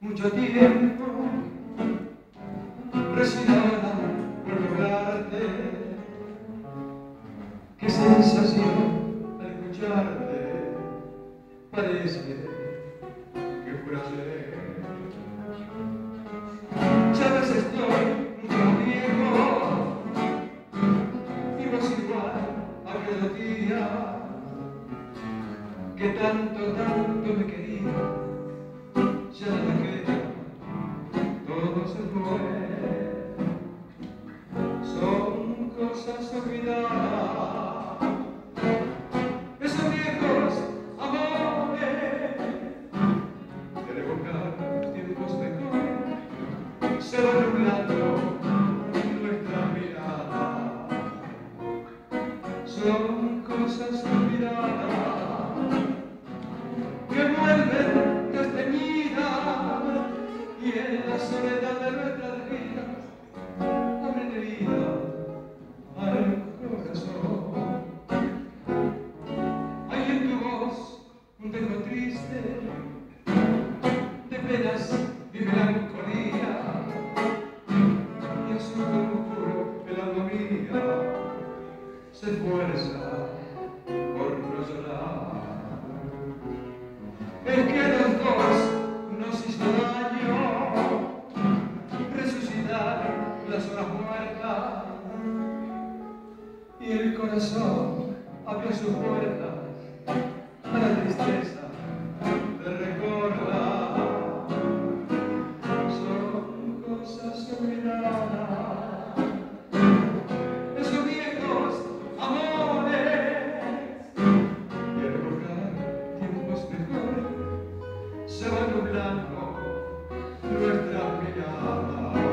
mucho tiempo resignada por lograrte. Qué sensación al escucharte, parece que fuera ayer. Ya ves estoy mucho viejo y vos igual aquel día que tanto, tanto Son cosas olvidadas que vuelven desteñidas en la soledad de nuestras vidas abren herida al corazón. Hay en tu voz un dejo triste de penas y melancolía y en su conjuro el alma mía se esfuerza por no llorar. Es que las horas muertas. Y el corazón abrió sus puertas a la tristeza de recordar. Son cosas olvidadas. Esos viejos amores. Y al tiempos mejores se va nublando nuestra mirada